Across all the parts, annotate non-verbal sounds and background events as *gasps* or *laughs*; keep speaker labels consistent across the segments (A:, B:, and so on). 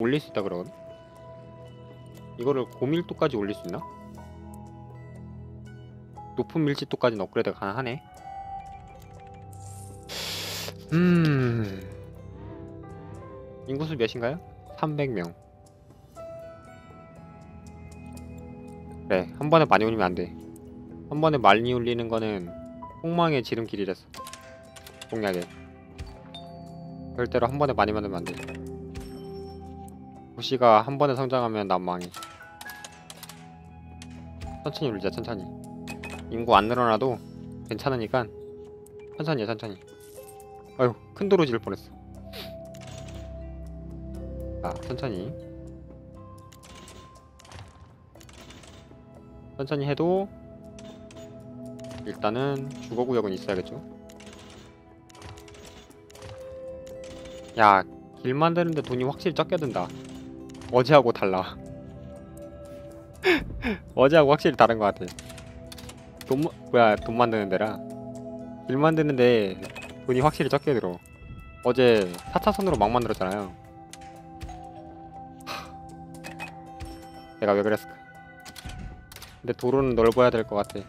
A: 올릴 수 있다 그러거든? 이거를 고밀도까지 올릴 수 있나? 높은 밀집도까지는 업그레이드가 가능하네. 음... 인구수 몇인가요? 300명. 그래 한 번에 많이 올리면 안돼. 한 번에 많이 올리는 거는 폭망의 지름길이랬어 공략에. 절대로 한 번에 많이 만들면 안돼 도시가 한 번에 성장하면 난 망해. 천천히 올리자 천천히. 인구 안 늘어나도 괜찮으니까 천천히 해 천천히. 아유 큰 도로 지을 뻔했어. 자 천천히. 천천히 해도 일단은 주거구역은 있어야겠죠? 야 길 만드는데 돈이 확실히 적게 든다 어제하고 달라. *laughs* 어제하고 확실히 다른 것 같아. 돈 마- 뭐야 돈 만드는 데라? 길 만드는데 돈이 확실히 적게 들어. 어제 4차선으로 막 만들었잖아요. 하, 내가 왜 그랬을까? 근데 도로는 넓어야 될 것 같아.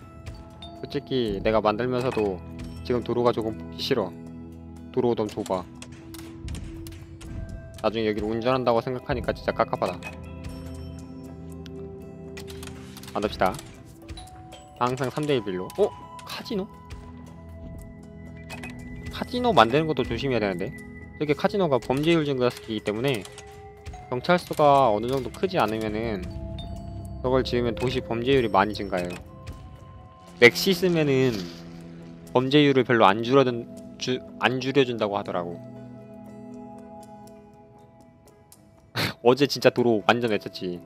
A: 솔직히 내가 만들면서도 지금 도로가 조금 보기 싫어. 도로 너무 좁아 나중에 여기를 운전한다고 생각하니까 진짜 깝깝하다. 만듭시다. 항상 3대1 빌로. 어? 카지노? 카지노 만드는 것도 조심해야 되는데. 저게 카지노가 범죄율 증가시키기 때문에 경찰서가 어느 정도 크지 않으면은 저걸 지으면 도시 범죄율이 많이 증가해요. MaxisMan은 범죄율을 별로 안 줄어든 주, 안 줄여준다고 하더라고 어제 진짜 도로 완전 미쳤지.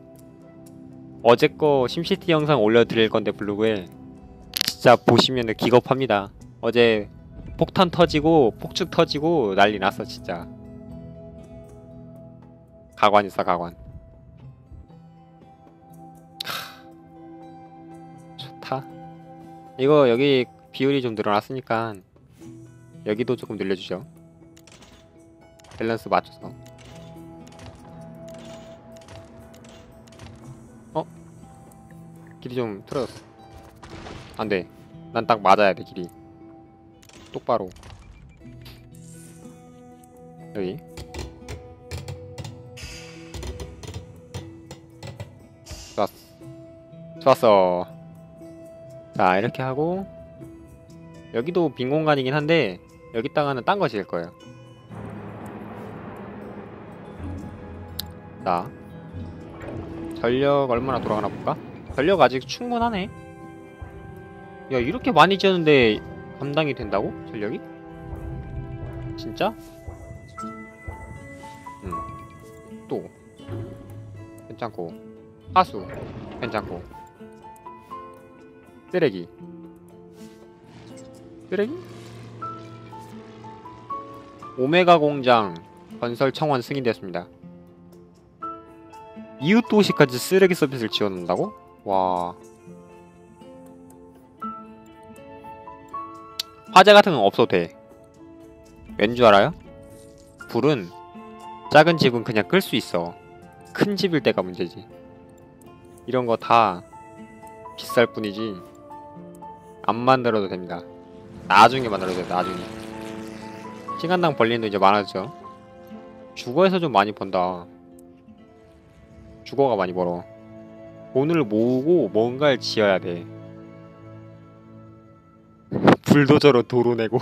A: 어제 거 SimCity 영상 올려드릴 건데 블로그에 진짜 보시면은 기겁합니다. 어제 폭탄 터지고 폭죽 터지고 난리 났어 진짜. 가관 있어 가관. 하, 좋다. 이거 여기 비율이 좀 늘어났으니까 여기도 조금 늘려주죠. 밸런스 맞춰서 길이 좀 틀어졌어. 안돼. 난 딱 맞아야 돼 길이. 똑바로. 여기. 좋았어 좋았어. 자 이렇게 하고 여기도 빈 공간이긴 한데 여기다가는 딴 거 지을 거예요. 자 전력 얼마나 돌아가나 볼까? 전력 아직 충분하네. 야 이렇게 많이 지었는데 감당이 된다고? 전력이? 진짜? 음. 또 괜찮고 하수 괜찮고 쓰레기 쓰레기? 오메가 공장 건설 청원 승인되었습니다. 이웃 도시까지 쓰레기 서비스를 지원한다고? 와. 화재 같은 건 없어도 돼. 왠 줄 알아요? 불은 작은 집은 그냥 끌 수 있어. 큰 집일 때가 문제지. 이런 거 다 비쌀 뿐이지. 안 만들어도 됩니다. 나중에 만들어도 돼, 나중에. 시간당 벌리는 도 이제 많아졌죠. 주거에서 좀 많이 번다. 주거가 많이 벌어. 돈을 모으고 뭔가를 지어야 돼. *laughs* 불도저로 도로 내고.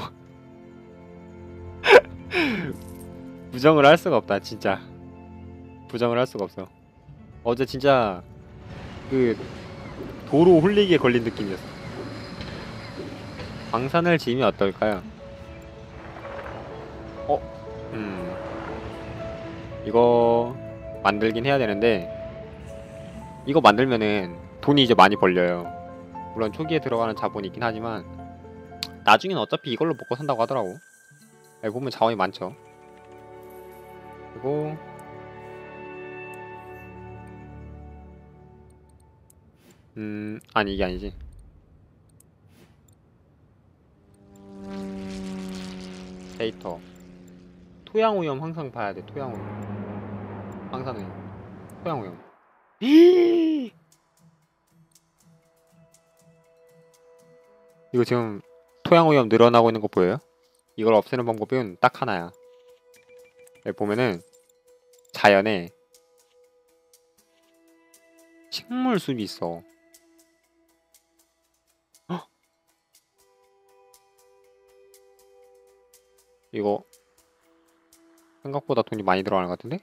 A: *laughs* 부정을 할 수가 없다, 진짜. 부정을 할 수가 없어. 어제 진짜 그 도로 홀리기에 걸린 느낌이었어. 방산을 지으면 어떨까요? 어? 음. 이거 만들긴 해야 되는데 이거 만들면은 돈이 이제 많이 벌려요. 물론 초기에 들어가는 자본이 있긴 하지만 나중엔 어차피 이걸로 먹고 산다고 하더라고. 보면 자원이 많죠. 그리고 음 아니 이게 아니지. 데이터 토양 오염 항상 봐야 돼 토양 오염. 방사능 토양 오염 *gasps* 이거 지금 토양 오염 늘어나고 있는 거 보여요? 이걸 없애는 방법은 딱 하나야 여기 보면은 자연에 식물 숲이 있어 헉! *gasps* 이거 생각보다 돈이 많이 들어가는 것 같은데?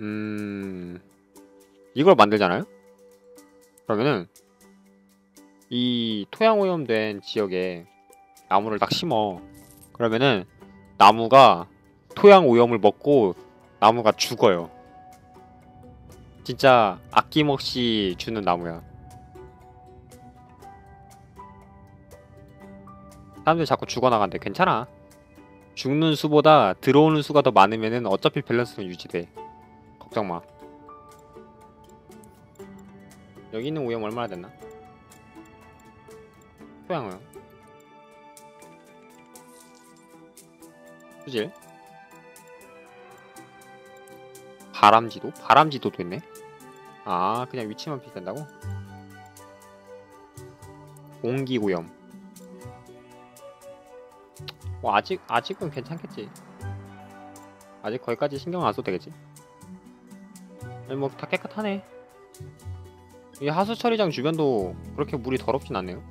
A: 음... 이걸 만들잖아요? 그러면은 이 토양 오염된 지역에 나무를 딱 심어. 그러면은 나무가 토양 오염을 먹고 나무가 죽어요. 진짜 아낌없이 주는 나무야. 사람들이 자꾸 죽어나간대. 괜찮아. 죽는 수보다 들어오는 수가 더 많으면은 어차피 밸런스는 유지돼 걱정 마. 여기 있는 오염 얼마나 됐나? 토양오염 수질. 바람지도? 바람지도 됐네? 아 그냥 위치만 비슷한다고? 공기오염. 뭐 아직 아직은 괜찮겠지. 아직 거기까지 신경 안 써도 되겠지 뭐 다 깨끗하네. 이 하수 처리장 주변도 그렇게 물이 더럽진 않네요.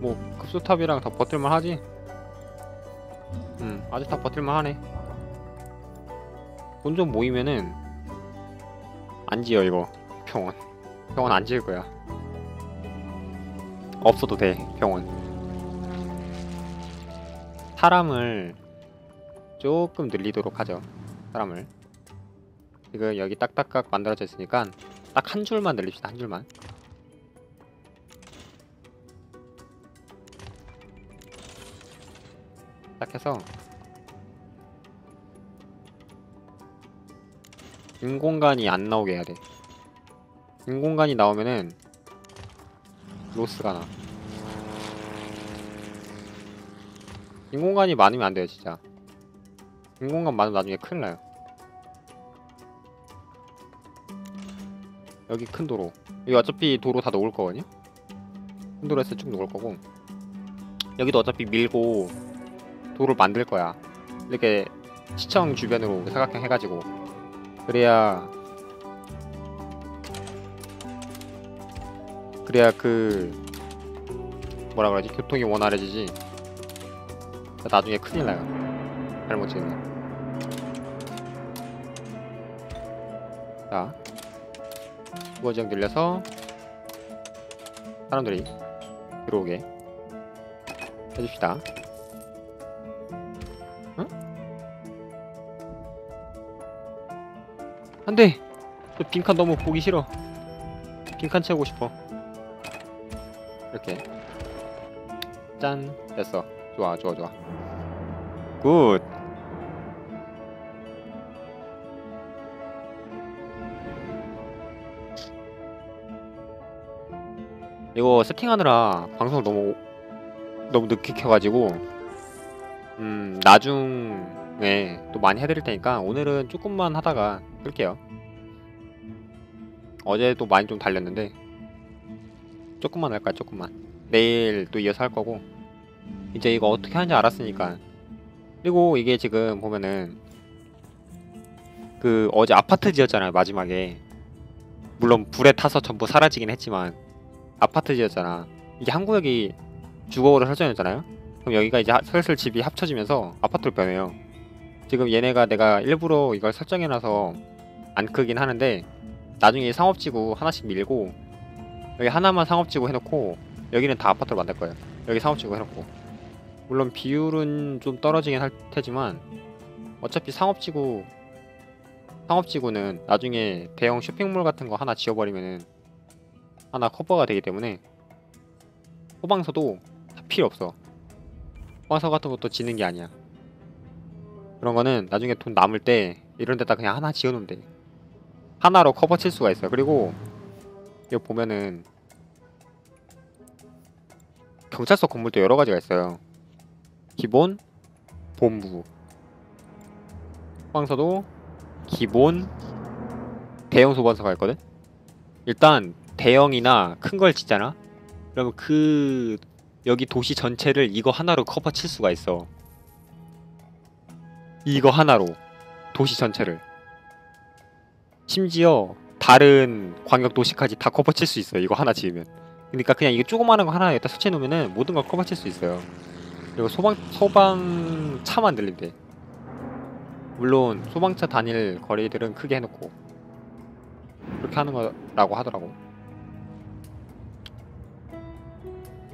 A: 뭐 급수탑이랑 다 버틸만 하지? 음 아직 다 버틸만 하네. 돈 좀 모이면은 안 지어 이거. 병원. 병원 안 지을 거야. 없어도 돼 병원. 사람을 조금 늘리도록 하죠 사람을 지금 여기 딱딱딱 만들어져 있으니까 딱 한 줄만 늘립시다 한 줄만. 딱 해서 인공간이 안 나오게 해야 돼. 인공간이 나오면은 로스가 나. 인공간이 많으면 안 돼요 진짜. 인공간 많으면 나중에 큰일 나요 여기 큰 도로. 여기 어차피 도로 다 놓을 거거든요? 큰 도로에서 쭉 놓을 거고. 여기도 어차피 밀고 도로를 만들 거야. 이렇게 시청 주변으로 사각형 해가지고. 그래야 그래야 그 뭐라 그러지? 교통이 원활해지지. 나중에 큰일 나요. 잘못 지으면 자 주거 지역 늘려서 사람들이 들어오게 해줍시다. 응? 안돼! 저 빈칸 너무 보기 싫어. 빈칸 채우고 싶어. 이렇게. 짠! 됐어. 좋아 좋아 좋아. good 세팅하느라 방송을 너무 너무 늦게 켜가지고 음 나중에 또 많이 해드릴 테니까 오늘은 조금만 하다가 끌게요. 어제도 많이 좀 달렸는데 조금만 할까요? 조금만. 내일 또 이어서 할 거고. 이제 이거 어떻게 하는지 알았으니까. 그리고 이게 지금 보면은 그 어제 아파트 지었잖아요 마지막에. 물론 불에 타서 전부 사라지긴 했지만 아파트 지었잖아. 이게 한 구역이 주거로 설정했잖아요? 그럼 여기가 이제 하- 슬슬 집이 합쳐지면서 아파트로 변해요. 지금 얘네가 내가 일부러 이걸 설정해놔서 안 크긴 하는데 나중에 상업지구 하나씩 밀고 여기 하나만 상업지구 해놓고 여기는 다 아파트로 만들 거예요. 여기 상업지구 해놓고. 물론 비율은 좀 떨어지긴 할 테지만 어차피 상업지구 상업지구는 나중에 대형 쇼핑몰 같은 거 하나 지어버리면은 하나 커버가 되기 때문에 호방서도 다 필요 없어. 호방서 같은 것도 지는 게 아니야. 그런 거는 나중에 돈 남을 때 이런 데다 그냥 하나 지어놓으면 돼. 하나로 커버 칠 수가 있어요 그리고 여기 보면은 경찰서 건물도 여러 가지가 있어요. 기본 본부. 소방서도 기본 대형 소방서가 있거든? 일단 대형이나 큰 걸 짓잖아? 그러면 그 여기 도시 전체를 이거 하나로 커버 칠 수가 있어. 이거 하나로 도시 전체를. 심지어 다른 광역 도시까지 다 커버 칠 수 있어요 이거 하나 지으면. 그러니까 그냥 이거 조그마한 거 하나 여기다 설치해 놓으면은 모든 걸 커버 칠 수 있어요. 그리고 소방 소방 차 만들면 돼. 물론 소방차 다닐 거리들은 크게 해놓고 그렇게 하는 거라고 하더라고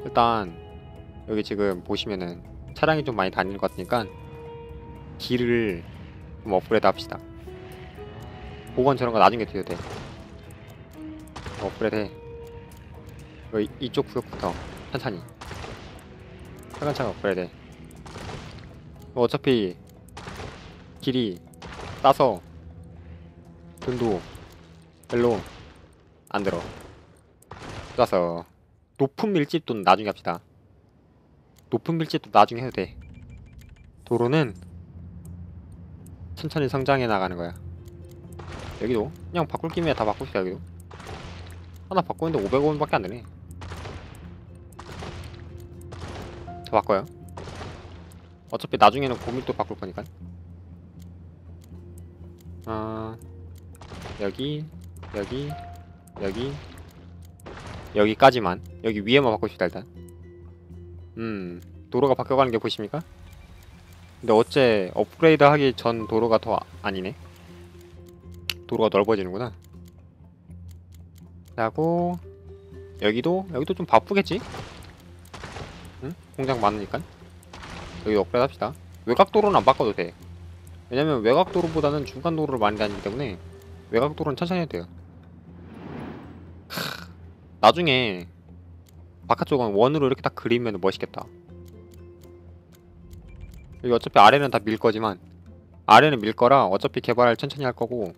A: 일단 여기 지금 보시면은 차량이 좀 많이 다니는 것 같으니까 길을 좀 업그레이드 합시다. 보건 저런 거 나중에 돼도 돼. 업그레이드 해. 이- 이쪽 구역부터 천천히. 차근차근 업그레이드 해. 뭐 어차피 길이 따서 돈도 별로 안 들어. 따서 높은 밀집도 나중에 합시다. 높은 밀집도 나중에 해도 돼. 도로는 천천히 성장해 나가는 거야. 여기도 그냥 바꿀 김에 다 바꿉시다 여기도. 하나 바꾸는데 500원밖에 안 되네. 다 바꿔요. 어차피 나중에는 고밀도 바꿀 거니까. 아 여기 여기 여기 여기까지만. 여기 위에만 바꿉시다 일단. 음 도로가 바뀌어가는 게 보십니까? 근데 어째 업그레이드 하기 전 도로가 더 아- 아니네? 도로가 넓어지는구나. 하고 여기도? 여기도 좀 바쁘겠지? 응? 공장 많으니까. 여기 업그레이드 합시다. 외곽 도로는 안 바꿔도 돼. 왜냐면 외곽 도로보다는 중간 도로를 많이 다니기 때문에 외곽 도로는 천천히 해도 돼요. 크, 나중에 바깥쪽은 원으로 이렇게 딱 그리면 멋있겠다. 여기 어차피 아래는 다 밀 거지만 아래는 밀 거라 어차피 개발을 천천히 할 거고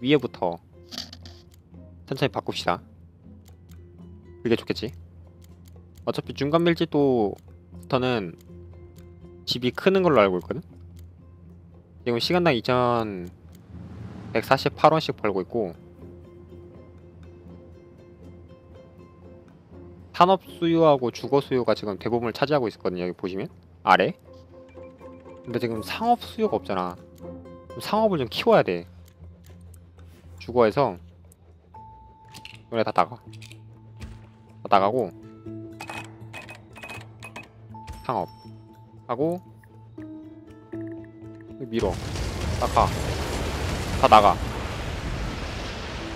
A: 위에부터 천천히 바꿉시다. 그게 좋겠지? 어차피 중간 밀집도부터는 집이 크는 걸로 알고 있거든? 지금 시간당 2148원씩 벌고 있고 산업 수요하고 주거 수요가 지금 대부분을 차지하고 있었거든요 여기 보시면. 아래. 근데 지금 상업 수요가 없잖아. 상업을 좀 키워야 돼. 주거에서 노래 다 나가. 다 나가고. 상업. 하고 밀어. 나가. 다 나가.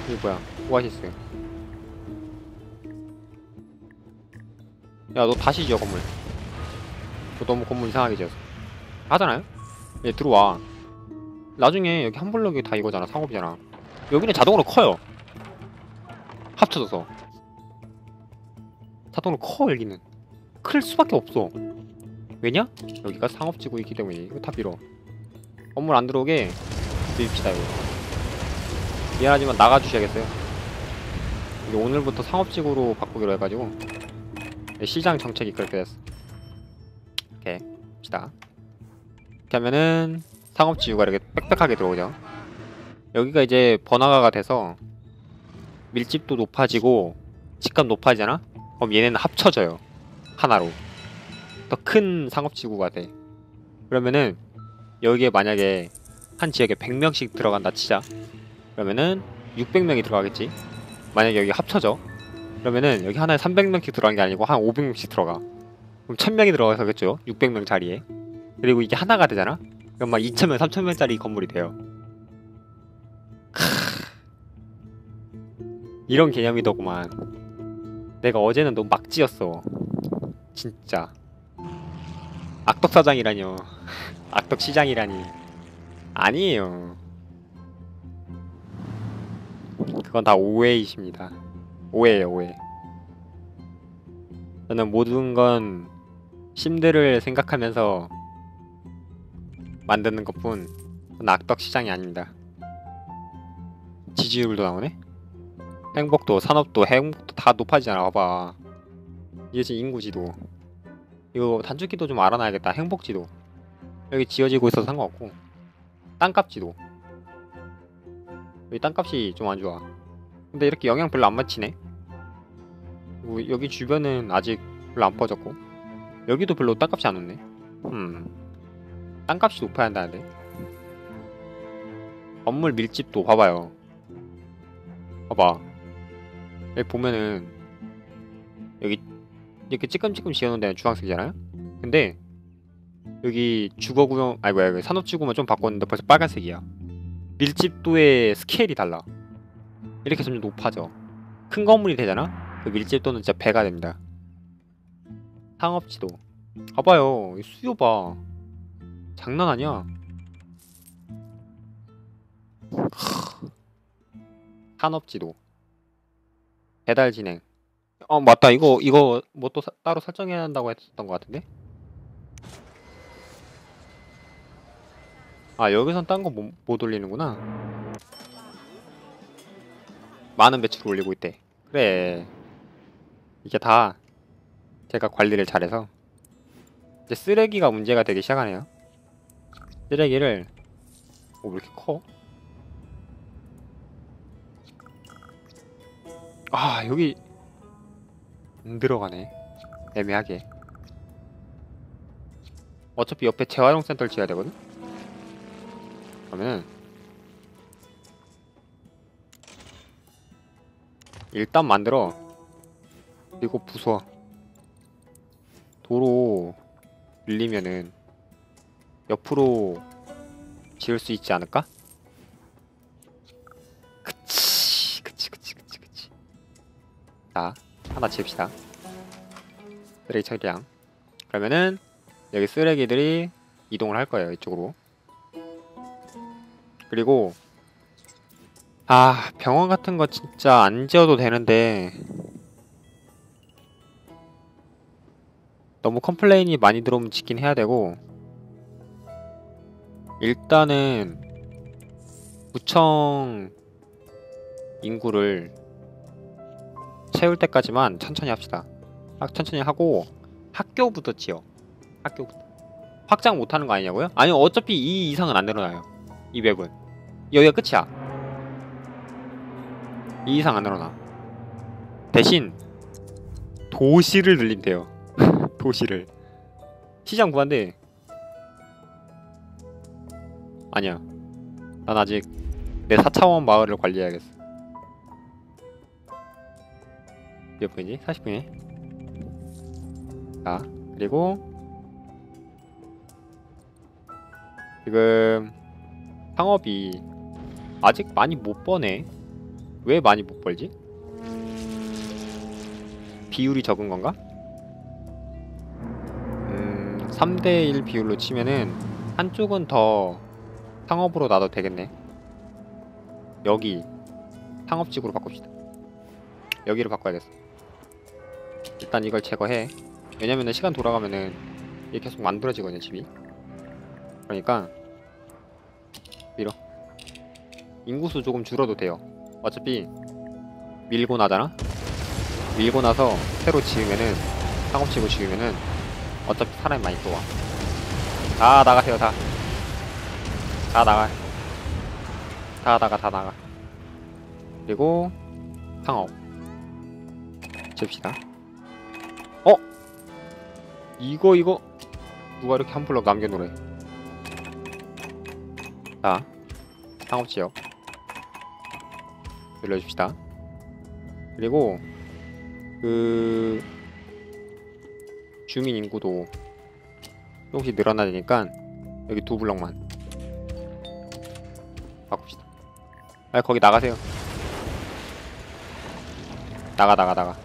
A: 이게 뭐야? 오아시스 야 너 다시 지어 건물. 너 너무 건물 이상하게 지었어. 하잖아요? 얘 들어와. 나중에 여기 한 블럭이 다 이거잖아 상업이잖아. 여기는 자동으로 커요. 합쳐져서. 자동으로 커 여기는. 클 수밖에 없어. 왜냐? 여기가 상업지구이기 때문에. 이거 다 밀어. 건물 안 들어오게 밀읍시다 이거. 미안하지만 나가주셔야겠어요. 이게 오늘부터 상업지구로 바꾸기로 해가지고 시장 정책이 그렇게 됐어. 오케이 봅시다. 이렇게 하면은 상업지구가 이렇게 빽빽하게 들어오죠. 여기가 이제 번화가가 돼서 밀집도 높아지고 집값 높아지잖아? 그럼 얘네는 합쳐져요. 하나로. 더 큰 상업지구가 돼. 그러면은 여기에 만약에 한 지역에 100명씩 들어간다 치자. 그러면은 600명이 들어가겠지? 만약에 여기 합쳐져 그러면은 여기 하나에 300명씩 들어간 게 아니고 한 500명씩 들어가. 그럼 1000명이 들어가서겠죠? 600명 자리에. 그리고 이게 하나가 되잖아? 그럼 막 2000명 3000명짜리 건물이 돼요. 이런 개념이더구만. 내가 어제는 너무 막 지었어. 진짜. 악덕사장이라뇨. *laughs* 악덕시장이라니. 아니에요. 그건 다 오해이십니다 오해예요 오해. 저는 모든 건 심들을 생각하면서 만드는 것뿐 그건 악덕 시장이 아닙니다. 지지율도 나오네? 행복도 산업도 행복도 다 높아지잖아 봐봐. 이게 지금 인구지도. 이거 단축키도 좀 알아놔야겠다. 행복지도. 여기 지어지고 있어서 상관없고. 땅값 지도. 여기 땅값이 좀 안 좋아 근데 이렇게 영향 별로 안 미치네. 그리고 여기 주변은 아직 별로 안 퍼졌고. 여기도 별로 땅값이 안 높네. 음 땅값이 높아야 한다는데. 건물 밀집도 봐봐요. 봐봐. 여기 보면은 여기 이렇게 찌끔찌끔 지어놓은 데는 주황색이잖아요? 근데 여기 주거구역 뭐야 여기 산업지구만 좀 바꿨는데 벌써 빨간색이야. 밀집도의 스케일이 달라 이렇게 점점 높아져. 큰 건물이 되잖아? 그 밀집도는 진짜 배가 됩니다. 상업지도. 봐봐요. 이 수요 봐. 장난 아니야. 산업지도. 배달 진행. 어 맞다. 이거 이거 뭐 또 따로 설정해야 한다고 했었던 것 같은데? 아 여기선 딴 거 못 올리는구나 많은 배출을 올리고 있대. 그래. 이게 다 제가 관리를 잘해서 이제 쓰레기가 문제가 되기 시작하네요. 쓰레기를 오, 왜 이렇게 커? 아 여기 안 들어가네. 애매하게. 어차피 옆에 재활용 센터를 지어야 되거든? 그러면 일단 만들어. 그리고 부숴. 도로 밀리면은 옆으로 지을 수 있지 않을까? 그치 그치 그치 그치 그치. 자 하나 지읍시다. 쓰레기 처리량. 그러면은 여기 쓰레기들이 이동을 할 거예요 이쪽으로. 그리고 아 병원 같은 거 진짜 안 지어도 되는데. 너무 complain이 많이 들어오면 짓긴 해야 되고. 일단은 구청 인구를 채울 때까지만 천천히 합시다. 학 천천히 하고 학교부터 지어. 학교부터. 확장 못하는 거 아니냐고요? 아니 어차피 이 이상은 안 늘어나요. 이 맵은. 여기가 끝이야 이 이상 안 늘어나. 대신 도시를 돼요. *laughs* 도시를. 시장 구한데 아니야. 난 아직 내 4차원 마을을 관리해야겠어. 몇 분이지? 40분이네. 자 그리고 지금 상업이 아직 많이 못 버네 왜 많이 못 벌지? 비율이 적은 건가? 음 3대1 비율로 치면은 한쪽은 더 상업으로 놔도 되겠네. 여기 상업직으로 바꿉시다. 여기를 바꿔야겠어. 일단 이걸 제거해. 왜냐면은 시간 돌아가면은 이게 계속 만들어지거든요 집이. 그러니까 밀어. 인구수 조금 줄어도 돼요 어차피 밀고 나잖아? 밀고 나서 새로 지으면은 상업지구 지으면은 어차피 사람이 많이 또 와. 다 나가세요 다. 다 나가. 다 나가 다 나가. 그리고 상업 잽시다. 어? 이거 이거? 누가 이렇게 한 블럭 남겨놓래? 자 상업지역 늘려줍시다. 그리고 그 주민 인구도 조금씩 늘어나니까 여기 두 블럭만 바꿉시다. 아 거기 나가세요. 나가 나가 나가.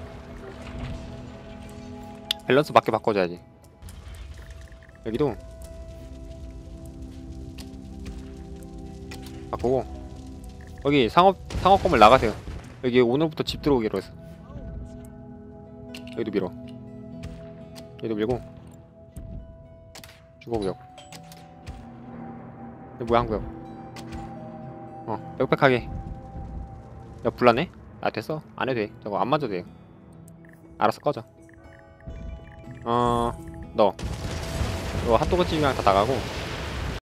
A: 밸런스 맞게 바꿔줘야지. 여기도 바꾸고 여기 상업 상업 건물 나가세요. 여기 오늘부터 집 들어오기로 했어 여기도 밀어. 여기도 밀고. 주거구역. 여기 무양구역? 어 빽빽하게. 야 불났네? 아 됐어. 안 해도 돼. 저거 안 맞아도 돼요 알아서 꺼져. 어너. 이거 핫도그 집이랑 다 나가고